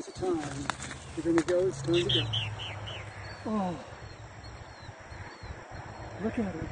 now's the time. You're gonna go, it's time to go. Oh, look at her go.